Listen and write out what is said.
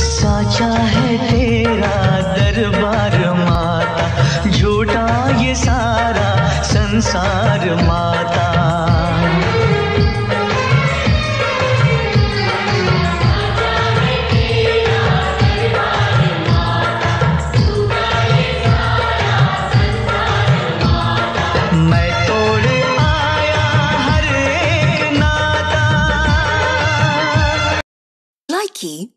साचा है तेरा दरबार माता झूठा ये सारा संसार माता। key